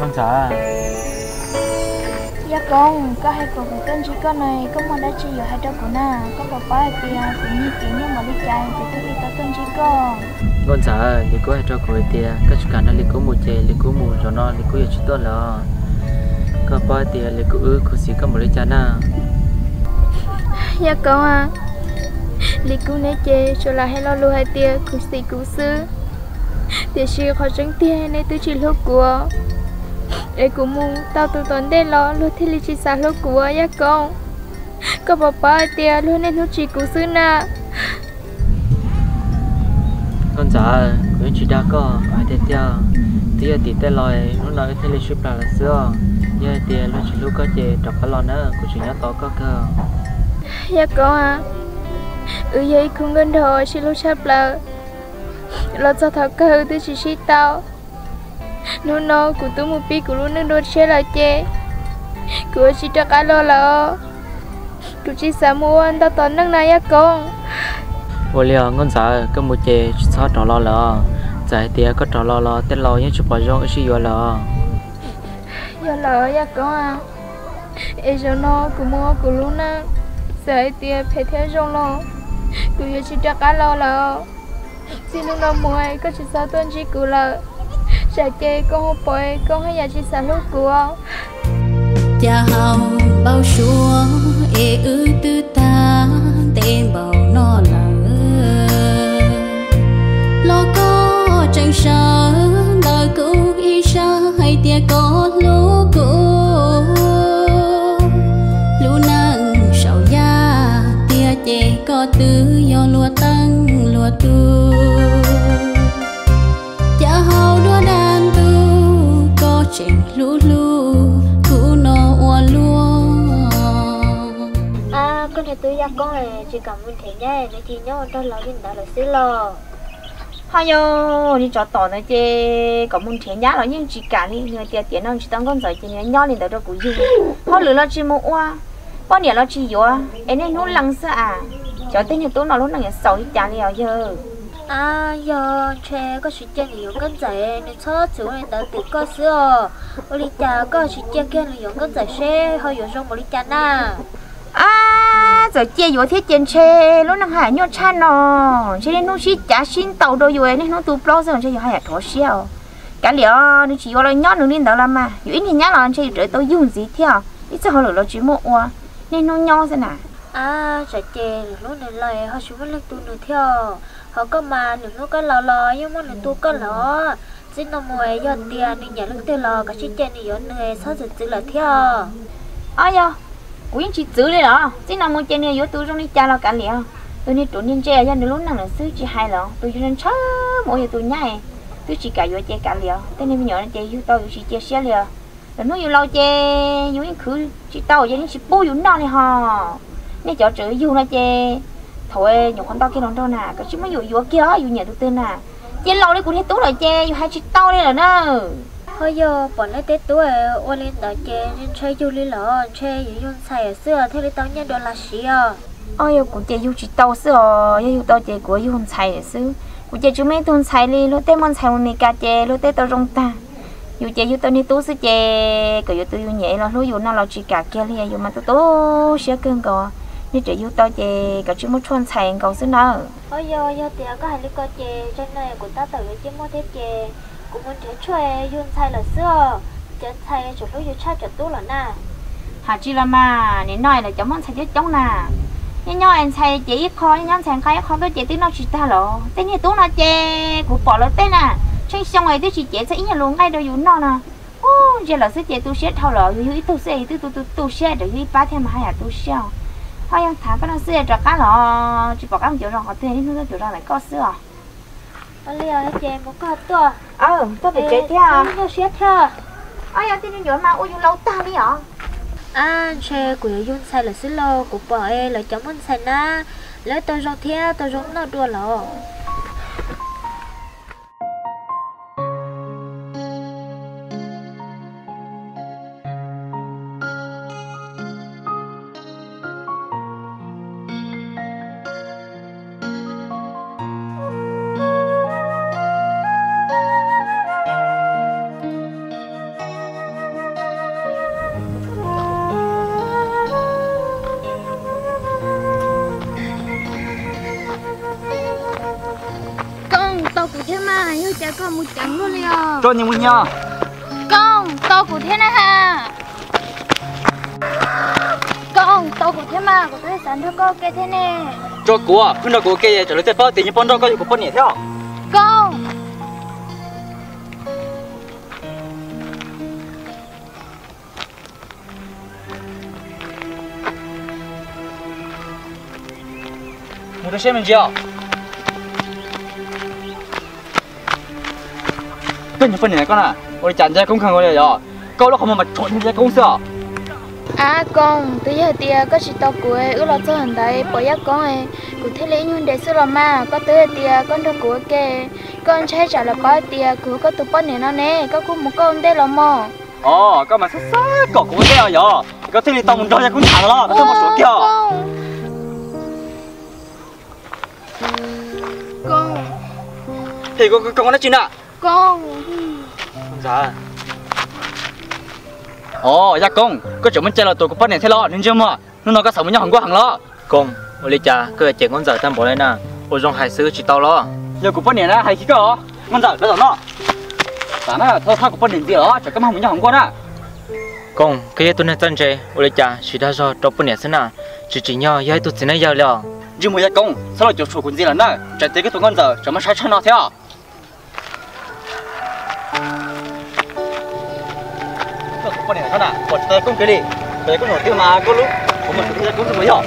con sợ dạ con có hai cậu của tên chỉ con này có mà đã chỉ ở hai đâu của na. Có bà ba thì cũng như kiểu nhưng mà đi chạy thì tôi đi tới tên chỉ con. Con sợ thì có hai cho cô tia. Các chú cảnh nó có một chè li có một rồi nó li có nhiều chút tốt là có ba tia li có ư có gì có một lý cha na. Dạ con à li cũng nãy chè cho là hay lo lu hai tia cứ xì cứ sư thì sư khó tránh tia nên tôi chỉ lúc của để cũng muốn tao tụi tuần đây lo luôn thì li chỉ xa lúc của dạ con? Có bà ba tia luôn nên nó chỉ cứ sư na. Con sợ cũng chỉ đã có ai thế tia. Tia thì tên lòi nó nói thế li ship là xưa. Giờ tia lúc chỉ lúc có chè đọc cái lo nữa cũng chỉ nhớ to có cơ. Dạ con à. Ừ vậy cũng gần thôi chỉ lúc sắp là lo cho thằng cơ tôi chỉ chỉ tao nó nó của tôi một pi của luôn nó đốt xe là chê. Của chỉ cho cả lo là của chỉ sợ mua anh tao toàn năng này á con vô liều con sợ có một chè sao trò lo lờ giải tia có trò lo lờ tên lo nhớ chụp vào trong cái gì lờ giờ lỡ ya con à. E cho nó của mua của luôn á sợ tia phải theo trong lo. Của giờ chỉ cho cả lo là xin lúc nào mua có chỉ sao tuân chỉ của là sợ chê con hô bồi con hay giờ chỉ sợ lúc của. Cha hào bao xuống ê ư tư ta, tên bảo nó là lo có chẳng sợ đời cũ y sa, hay tia có lũ cũ lũ nặng sầu da, tia chê có tư, do lúa tăng, lúa tu. Tôi gia con này chỉ cảm ơn thế nhé, để thì nhớ cho lo đến đó là xí lo. hay yo đi cho tỏ này chứ có muốn tiền giá là nhưng chỉ cả đi. Người tiền tiền nó chỉ tăng con rồi chỉ nhớ nhỏ lên đó cho cũng dùng. Họ lừa nó chỉ mua qua bao nhiêu nó chỉ vô. Em nên nó lăng sợ à. Cho tên nhiều tôi nó lúc này sáu ít trả liều giờ. À, giờ trẻ có sự chơi nhiều con 仔 nên cho chú này đã tự có sữa. Ô đi cha có sự chơi kia là dùng con 仔 xe, hơi dùng trong một đi cha na. à giờ chia vô thiết tiền chê lúc nào hải nhốt cha nó cho nên nó chỉ trả xin tàu đôi rồi nên nó tụ pro rồi cho hải thổ xeo cả liều nó chỉ vô là nhót nó lên đó làm mà dù ít thì nhát là chơi để tôi dùng gì theo ít sao họ lỡ chỉ một qua nên nó nho thế nào À, trẻ trẻ lúc này lại họ chú vẫn lên tu nữa theo. Họ có mà nếu nó có lò lò nhưng mà nếu tu có lò. Xin nó mua giờ tiền nên nhà lúc tiêu lò cả chiếc chân này giờ người sao giờ tự là theo. ai giờ cũng chỉ giữ đi đó chỉ nằm một trên này vô tôi trong đi cha lo cả liền tôi đi trốn nhân chơi ra nó lúc nào là xứ chỉ hai lọ. Tôi cho nên chớ mỗi giờ tôi nhảy tôi chỉ cả vô chơi cả liền thế nên bây giờ nó chơi yếu tôi chỉ chơi xe liền rồi nó vô lâu chơi vô những khứ chỉ tao cho nên chỉ bố vô nào này hò. Nên chỗ chữ vô nó chơi thôi nhiều con tao kia nó đâu nè. Cái chứ mới vô vô kia vô nhà tôi tên nè. Chơi lâu đấy cũng thấy tú rồi chơi vô hai chỉ tao đây là nó. Hồi giờ bọn nó tết tuổi ô lên đó chơi nên chơi du lịch lọ chơi dù dùng xài ở xưa thế là tao nhận đồ là xí à. ôi cũng chơi yêu chỉ tàu sữa yêu tàu chơi của hồng xài sữa cũng chơi chúng mấy tuần xài đi lúc tết món xài một mì cà chè lúc tết tao rong ta. Yêu chơi yêu tao đi tú sữa chè cái yêu tao yêu nhẹ là lúc yêu nó là chỉ cả kia đi yêu mà tao tú sữa cơn gò như chơi yêu tao chè cái chúng một chuan xài cầu sữa nào Hồi giờ giờ thì có hai lý có chè trên này của ta tự chứ mua thế chè cũng muốn chơi chơi Yun xài là xưa. Chơi xài chỗ lúc Yun cha chỗ tú là na. hà chi là mà nên nói là chống món sai chết chống nè nhưng nhau anh sai chỉ ít khó nhưng nhau sang khai khó tôi chỉ tiếng nó chỉ ta lộ. Tên như tú nó chê, của bỏ lỡ tên à. nè chơi xong rồi tôi chỉ chè sẽ ít nhà luôn, ngay đâu Yun nó nè. Ô giờ là sẽ chè tôi sẽ thâu lỡ yêu ít tu sẽ ít tôi tôi tôi sẽ được ít ba thêm hai à tôi sẽ thôi, em thả cái nó sẽ cho cá lọ. Chỉ bỏ cá một chỗ rồi, họ tiền nó chỗ rồi lại có sữa Liều hết chè một cái tua. ờ tôi bị chế thế à Nó sẽ theo. ai à tên nhỏ mà ôi dùng lâu ta đi hả À, chè của dùng xài là xí lô của bỏ e là chống muốn xài na. Lấy tao rong theo tao rong nó đua lọ. Cho nhiều nha con to của thế này ha. Con to của thế mà của thế sản cho con cái thế này cho của cứ nói của kia trở lại tiếp thì như bọn đó có của bọn nhẹ theo con. Một đứa xem chưa cái như bọn nhẹ con à tôi chẳng ra cũng không có gì rồi câu đó không mà mặt trộn như công sao à con từ giờ tia có chỉ to của ư là cho hình đấy bỏ giác con ấy của thế lấy nhung để sửa là mà. Có tới tia con được của kê con trái trả là bao tia của có tụ bao này nó nè. Có cũng một con đây là mò. Ồ cái mà sát sát cỏ của thế rồi có thể đi tàu mình cho ra cũng thẳng lo cái một số kia con. Thì con con nói chuyện à con. Dạ. Ồ dạ con có chỗ mình chơi là tụi của bọn này thế lo nên chưa mà. Nó nói có sống với nhau hàng qua hàng lo. Con ô lý cha cứ chuyện con giờ tam bỏ đây nè. Ô trong hải sư chỉ tao lo. Giờ của bọn này nè hay khí cơ con giờ nó nó. Ta nè thôi thao của bọn này gì đó chẳng có mang với nhau hàng qua nè con cái tôi nên chân chơi ô lý cha chỉ đã do trong bọn này thế nào. Chỉ chỉ nhau giờ tôi chỉ nên giờ 了 nhưng mà dạ con sao lại chỗ chủ quân gì là nè chạy tới cái tụi con giờ chẳng mà sai chân nó thế à con này thật à còn tớ cũng cái gì. Tớ cũng nổi tiếng mà có lúc có một cái cũng không mấy họ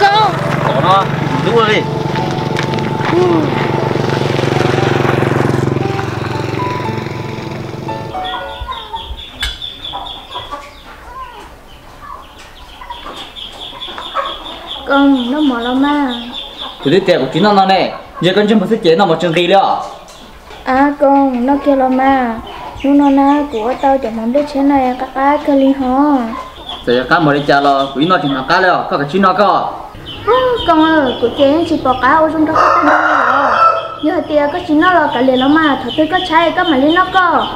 có. Có nó. Đúng đi con nó mỏ lắm ma chú đi tiệm của kín nó nó nè. Giờ con chưa một thiết chế nó một chân đi nữa à con nó kêu lo mà nó nó na của tao chẳng muốn biết thế này các ai cơ li hò Giờ cá mà đi trả lo, quý nó chỉ nó cá 了, có cái chín nó có. con ơi của chế chỉ bỏ cá ở trong đó có tên rồi giờ tia có chỉ nó là cả liền nó mà thật tôi có trái có mà lên nó có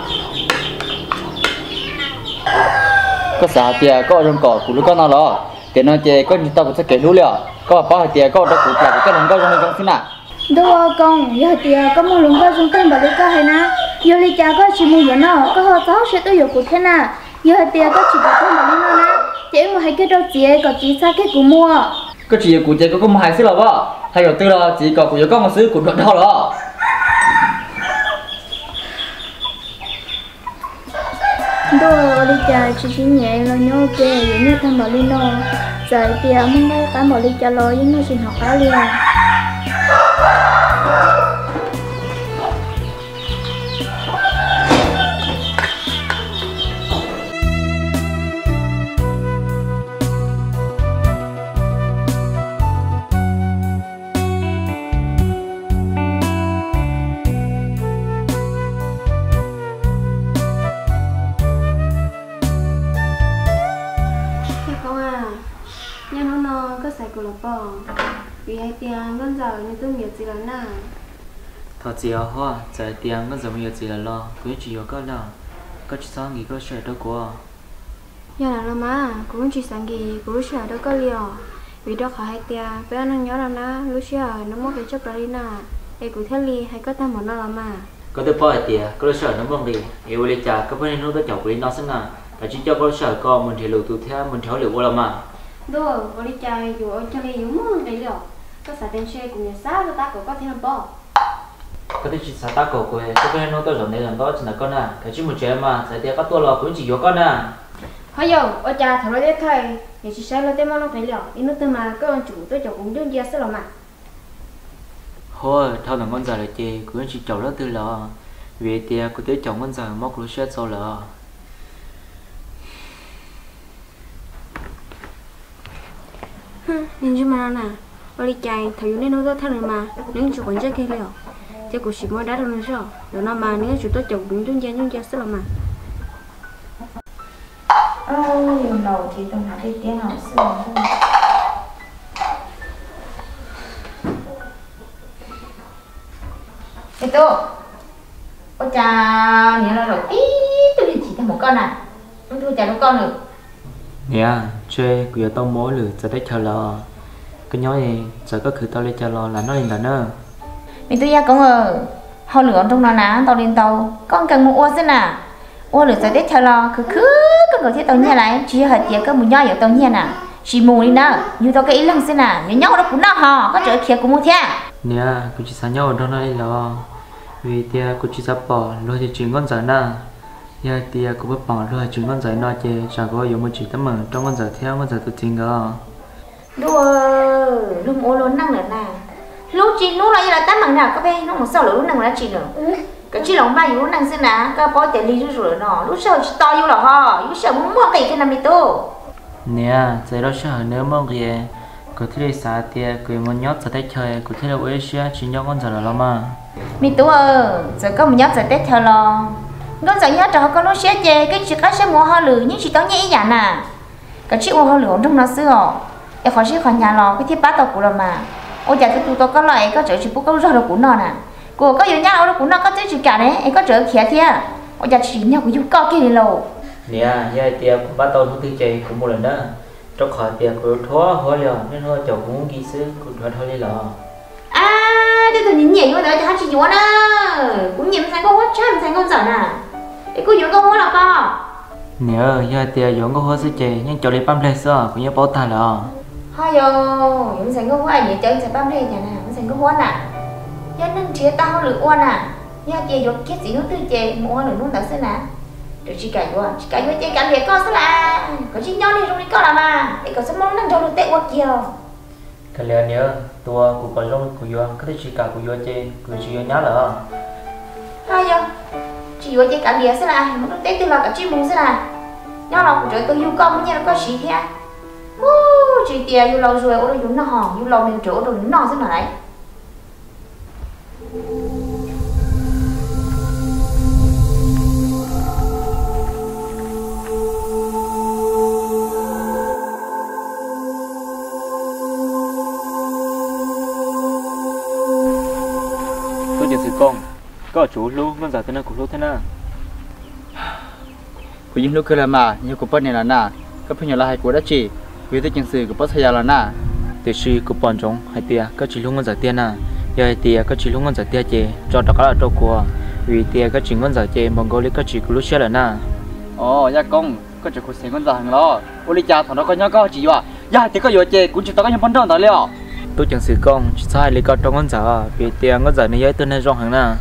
Có xả tiệm có trong cỏ của lúc con nó lo, tiền nó chế có như tao cũng sẽ kể luôn 了. Có bảo hai tiệm có đó của cả cái lần có trong trong xin à. Đâu con. Giờ tia có một lần có trong tên bảo đi có hay na. Giờ đi cha có chỉ mua nó có họ sáu sẽ tôi của thế nào? Giờ tia có chỉ bảo tên bảo đi nó na chỉ mà hay cái đâu chị có chỉ xa cái của mua? Có chỉ của chế có có một hai xí là vợ, hay là tư là chỉ có của có một xí của đoạn đó là. Đồ đi cha chỉ chỉ nhẹ là nhớ kê vậy như thằng bảo linh nó giờ thì muốn đây cán bảo linh cha lo với nó xin học cá liền nó có sai của lộc bò Vì hai tiếng con giờ như tôi nhiều gì là nà thọ chỉ ở hoa, chạy tiếng con giống như gì là lo, cứ chỉ có là có chỉ sáng nghỉ có sửa đâu của. Nhà là lo má cũng chỉ sáng nghỉ cũng sửa đâu có liều Vì đó khỏi hai tiếng với anh nhớ là na, lúc sợ nó mất cái chấp đó nà Ê cũng thế li, hay có ta một nó là mà Có tới bao tiền, có sợ nó mong đi, yêu lấy trả có phải nó tới chọc của nó xem nào. Tại chỉ cho có sợ con mình thì lùi tụt theo mình thấu liệu vô là mà. Đồ, có đi chạy dù ở cho li dù mơ đấy liều Có xài tên xe cũng như xa cho ta cũng có thêm bò Có thể chỉ xả tác cổ của có phải nó tới rồi này lần đó chỉ là con à, cái chỉ một chuyện mà chạy tiền có tua lo cũng chỉ có con à. Hỏi dầu, ở cha thằng nó đấy thôi. Thì chỉ sai là tên mà nó phải Ý nó tên mà có ông chủ tôi cho cũng đương gia sẽ là mà. Thôi, thao là con già là chê, cũng chỉ chậu đó tư lo. Vì tiền có tới chồng con già móc lúa xét sau chứ mà nè. Đi chạy thầy nên nó rất thằng mà. Nếu chủ quán chơi kia liệu thế cũng chỉ mới đá đâu nữa rồi nó mà nếu chủ tôi chồng đúng chúng gia chúng gia sẽ là mà. Ôi đầu thì tao học đi tiếng học xưa cái tô. Ôi cha nhớ là rồi. Tí tôi đi chỉ thêm một con à. Tôi chả đúng con được. Nè, chơi của tao mỗi lửa giờ đấy chờ lo. Cái nhói này giờ có khử tao lên chờ lo là nó lên là nó. Mình tôi ra có ngờ họ lửa trong nó ná tao lên tàu. Con cần mua xin à. Ô lửa giờ đấy chờ lo cứ cứ cứ ngồi thiết tàu nhà lại. Chỉ hệt gì các mùi nhói ở tàu nhà nè chỉ mù đi nè như tao cái ý lăng xin à. Nhớ nhau đó cũng nó họ có trở kia cũng mua thế nè cứ chỉ sáng nhau ở trong này lo. Vì tia cô chỉ sắp bỏ lo thì chuyện con giờ nè ya tia cô bắt bỏ lo chuyện con giờ nó chê chẳng có dùng một chuyện tấm mờ. Trong con giờ theo con giờ tự tin cơ đùa lúc ô lớn năng nữa nè. Lúc chị lúc là là tám bằng nào có bé nó một sao lúc năng là chị nữa? Cái chị lòng ba lúc năng xin nè cái bó tiền đi rồi nó lúc sau chị to yêu là ho lúc sau muốn mua cái cái năm đi tô nè giờ đó sợ nếu mong gì có thể xả tia cười một nhót sẽ thấy chơi có thể là uế xia chỉ nhót con giờ là mà. Mi tú ơ giờ có một nhót giờ tết theo lo con giờ nhót cho con nó xé chê cái chị cá sẽ mua hoa lử nhưng chị tao nhẹ nhàng nè. Cái mua hoa lử trong nó xưa em khỏi sẽ khỏi nhà lo cái thiết bát tao của lo mà. Ôi giờ tôi tôi có lại có trở chỉ bút có rồi của nó nè. Của có nhiều nhà ở của nó có tới chỉ cả đấy em có trở khía thế ôi giờ chỉ nhau của yêu co kia lâu. Nè ya tia cũng bắt đầu thứ chơi cũng một lần đó. Trong khỏi tia của thua hoa liền nên thôi cháu cũng ghi sứ cũng thua thôi đi lo à đây tôi nhìn nhảy vô đó cho hắn chỉ vô nè cũng nhìn thấy con quá mình thấy con giỡn à cô vô con quá là co nè ya tia giống có hoa sứ chơi nhưng cháu đi bám lên sao cũng như bảo ta lo hai yo những sản có hoa gì chơi sẽ bám lên nhà nè những sản có hoa nè. Cho nên chia tao lựa hoa nè. Ya chơi vô kết gì nó tư chơi mua nó đỡ xem nè. Được chỉ cả vô chỉ cả vô chơi cả việc con sẽ là có chỉ nhau đi trong đi con là mà. Để có sẽ mong năng cho được tệ quá kia cái liền nhớ tua của con rong của yo có thể chỉ cả của yo chơi của chỉ nhá là hai yo chỉ vô chơi cả việc sẽ là muốn được tệ từ là cả chim mùng sẽ là nhau là của trời tôi yêu con như nó có gì thế Ô, chị tia yêu lâu rồi, ô đâu nó hòn, yêu lâu mình chỗ rồi nó sẽ nào đấy. có chủ luôn con giờ tên là của luôn thế nào của những lúc kia là mà như của bọn này là na các朋友là hai của đã chỉ vì tôi chân sự của bọn thầy là na từ khi của bọn chúng hai tia có chỉ luôn con giờ tiền à giờ hai tia có chỉ luôn con giờ tiền chị cho đó là cho của vì tia có chỉ con giờ chị mong gọi có chỉ của lúc xưa là na ồ ya công có chỉ của sinh con giờ hàng lo ô lý cha thằng nó có nhớ có chỉว่าya thì có vừa chị cũng chỉ tao có những vấn đề đó liệu tôi chẳng xử công chỉ sai lý có trong con giờ vì tiền con giờ này giấy tôi nên rong hàng na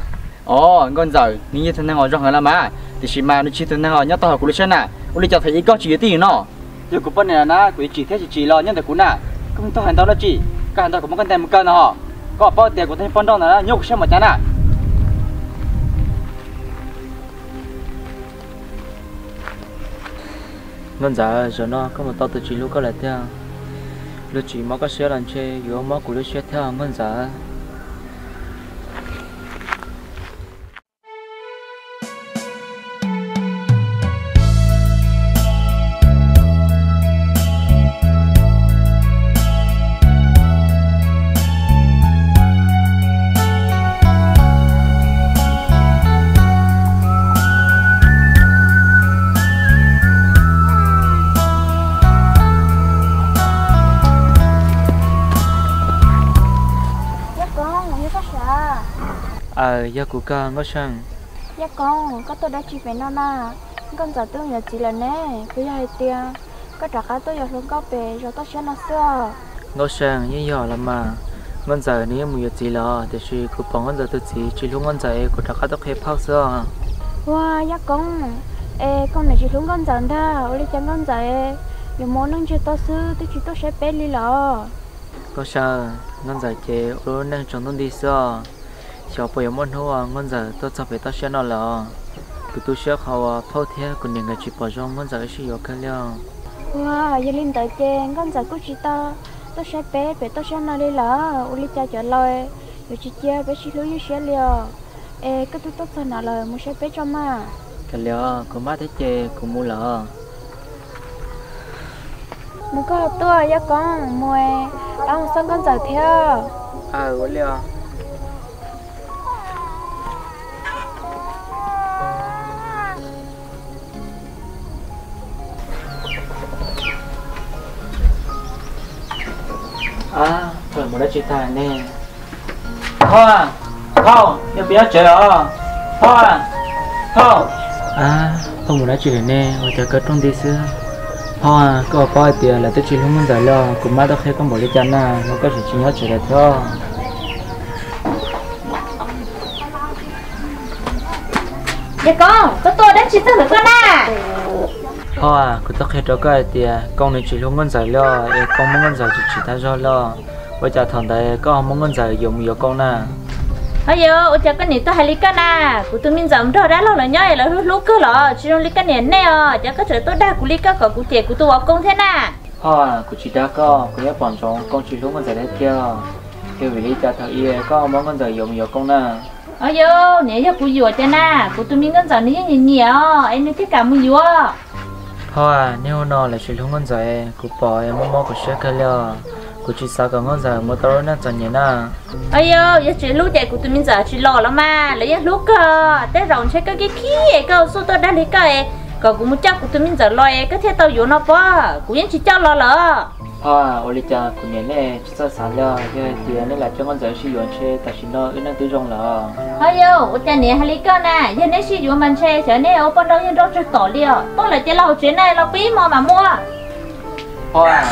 ồ con giờ như thế nào rong hàng là mà thì chỉ mà nó chỉ thế nào nhớ tao của xưa nè ô lý cha thấy có chỉ tí nó. Giờ của bên này là của chỉ thế chỉ chỉ lo nhân được của nè không tôi hành tao là chỉ cái hành tao cũng có cái tem một cân họ có bao tiền của thằng phân đó là nhục xem mà chán à. Ngân giá giờ nó có một tao tự chỉ lúc có lại theo. Lúc chỉ mà có xe làm chơi yếu mà của lúc xe theo ngân giá à giờ của ca ngó sang Dạ con, có tôi đã chỉ về nó nà Con giờ tôi nhờ chị là nè Cứ hai tia. Có trả cá tôi giờ xuống có bề Rồi tôi sẽ nó xưa. Ngó sang như giờ là mà. Ngân giờ nếu mua gì là thì chỉ của bọn ngân giờ tự chỉ chỉ lúc ngân giờ của tất cả các hệ phao xưa. Wow, dạ con. Ê, con này chỉ xuống con giờ đó Ôi chẳng con giờ Dù muốn nâng chưa tôi sư Tôi chỉ tôi sẽ bé đi lọ. Ngó sang ngân giờ chế rồi nên chọn tôi đi xưa chào bây giờ muốn hoa ngân giờ tôi cho phải tôi sẽ nó là cứ tôi sẽ họ phao theo của những người chỉ bỏ trong ngân giờ chỉ có cái liệu Wow, giờ lên tới trên Con giờ cũng chỉ to Tôi sẽ bé, bé tôi sẽ nó đi Ôi đi cha trở lời. Rồi chị chia bé chỉ lưu như sẽ liều Ê, cái tôi tốt sao nào lời Muốn sẽ bé cho mà. Cái liệu của má thế chế của mua lỡ. Muốn có tôi, dạ con Mùa Tao xong con giờ theo. À liệu à một đã chia tay nè. Hoa không nhớ biết chơi à thôi không. À không muốn nói chuyện nè ở chờ cất trong đi xưa. Họ à có bao tiền là tôi chỉ lúc mình giải lo cũng má tao khi con bỏ đi chăn à nó có chỉ chỉ nhớ chuyện là thôi. Dạ con có tôi đã chỉ thức được con à. Họ à cứ tao khi đó cái tiền con này chỉ lúc mình giải lo con muốn mình giải chỉ chỉ ta do lo bây giờ thằng đấy có muốn mình giải dùng nhiều con nè. Bây giờ ở chờ cái này tôi hay lý con à của tôi mình giờ đó đã lâu rồi nhá là lúc cứ lo chỉ lý con này nè à chờ cái tôi đã của lý con của của trẻ của tôi học công thế nào họ à cứ chỉ đã có cứ nhớ bọn chúng con chỉ lúc mình giải đấy kia kêu vì lý cha thằng yêu có muốn mình giải dùng nhiều con nè. Bây giờ nếu như của vừa thế nào của tôi mình con giờ này nhiều nhiều em nói tất cả mua vừa họ à nếu nó là chỉ lúc mình giải cứ bỏ em mua mua cái xe cái lo cứ chỉ sao còn ngon giải mua tao nó chẳng nhớ nè bây giờ giờ chỉ lúc chạy của tụi mình giờ chỉ lo lắm mà. Lấy lúc cơ té rồng chơi cái cái khí câu số tôi đã lấy cái còn cũng muốn chắc của tụi mình giờ lo cái thế tao vô nó bỏ cũng vẫn chỉ cho lo lỡ. À ô lý cha của nhớ nè chỉ sao sáng lo cái tiền này là cho con giải sử dụng xe ta chỉ nó nó tự dùng là bây giờ ở trên này hay lấy cái nè. Giờ này sử dụng mình xe giờ này ở bên đó giờ đó sẽ tỏ liều tôi là chỉ lo chuyện này lo bí mà mà mua à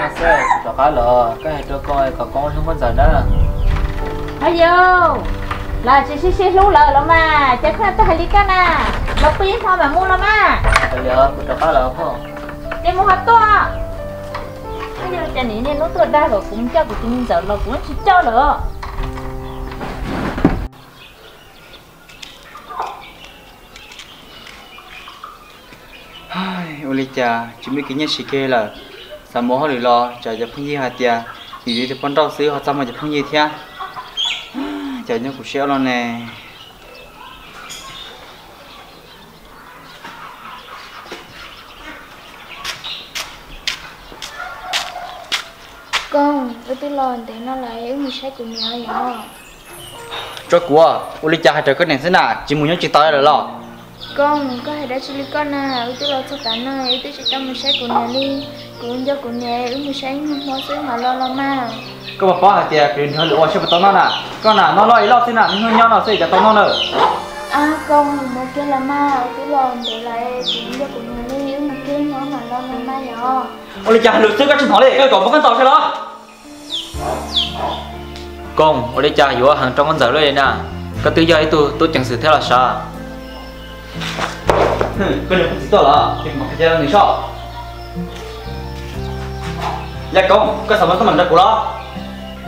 nó sẽ cho cá lợ cái này cho coi có con không con giải nữa bây giờ là chỉ chỉ chỉ lúc lỡ lắm mà chắc là tôi hay lấy cái nè lo bí thôi mà mua lắm mà giờ cho cá lợ không? Để mua hạt to. Bây giờ trên này nên nó tôi đa rồi cũng cho của tụi mình giờ lo cũng chỉ cho nữa ai ô lý cha chỉ biết cái nhớ xí kê là mua họ lười lo chờ cho phong gì hạt tia. Thì thì con đau xứ họ sao mà cho phong gì thế chờ nhớ cuộc xéo lo nè. Con tôi tôi lo để nó lại ứng sẽ cùng nhau vậy đó cho của ô lý cha hay chờ cái này thế nào chỉ muốn nhớ chỉ tay là lo. Con có thể đã xử lý con à tôi lo cho cả nơi tôi cho mình sẽ cùng nhau đi cùng cho cùng nhau ứng mình sẽ mua sữa mà lo lo mà có bà phá hạt tia cái hơi lụa xem tao nó nè. Con nào nó lo ý lo thế nào nhưng nhau nào sẽ cho tao nó nữa à con một kia là ma tôi lo để lại cùng cho cùng nhau đi ứng một kia nó mà lo lo ma nhỏ. Ô lý cha lụt xứ các chân thỏ đi cái còn một con tàu thế đó con ô lý cha hiểu hàng trong con giải rồi nè. Cái tư giờ ấy tôi tôi chẳng xử theo là sao? Cái này không chỉ tao là thì mà cái gia đình sao dạ con cái sản phẩm của mình ra của đó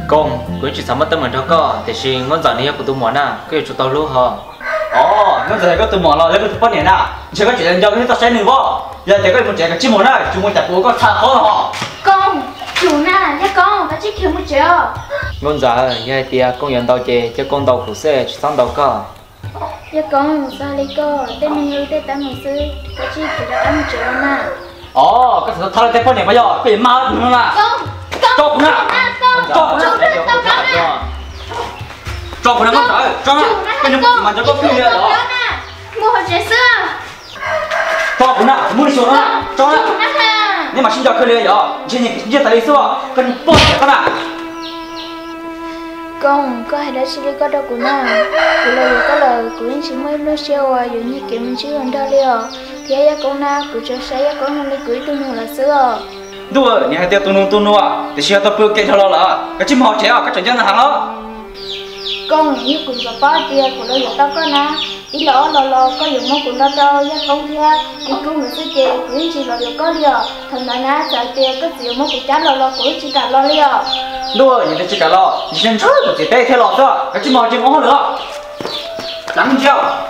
con cứ chỉ sắm mất tâm mình cho có thì xin ngon giải này của tôi muốn nè cái chỗ tao lúc hả ồ nó giờ có từ mỏ là lấy cái phát hiện à chỉ có chuyện cho cái tao xem nữa vô giờ thì có một chuyện cái chim mỏ này chúng mình chặt của có thằng khó họ. Con chủ nè nha con phải chỉ kiểu một triệu. Ngon giải vậy thì con nhận tàu chè cho con tàu của xe chỉ xong tàu có nha con sao lấy cơ? Tên mình yêu tên tám một sư phải chỉ kiểu đã ăn một triệu mà ồ cái thằng thằng cái phát hiện bây giờ cái ma nữa là con con cho cũng nè con cho cũng nè chủ nè tao con nè cho cũng nè con trời cho nè cái nhưng mà cho có phi đó mua hộp trẻ xưa cho cũng nè mua đi xuống nè cho nè chủ nè ha nhưng mà xin cho cái này rồi con có hay đã xử lý có đâu của nó. Của lời có lời của anh chỉ mới nói siêu à dường như kiểu mình chưa ăn đâu liều thì ai con na của cho say con nó lấy cưới tôi nữa là xưa đùa nhà hai tiêu tu nu tu nu à thì xin tao bự cái thằng là cái chim họ trẻ à cái chuyện dân hàng đó. Con như cùng bà ba tia của lời tao có na ý lỡ lò lò có dùng món cũng nó đâu ya không thia đi cứu người sẽ chè của anh chỉ là được có liều thằng bà na sợ tia có chịu món cũng chán lò lò của anh chỉ cả lo liều đùa nhà cái chỉ cả lo chỉ xem chơi chỉ tay theo lọ thôi cái chim mò chỉ mò nữa. Lắng chưa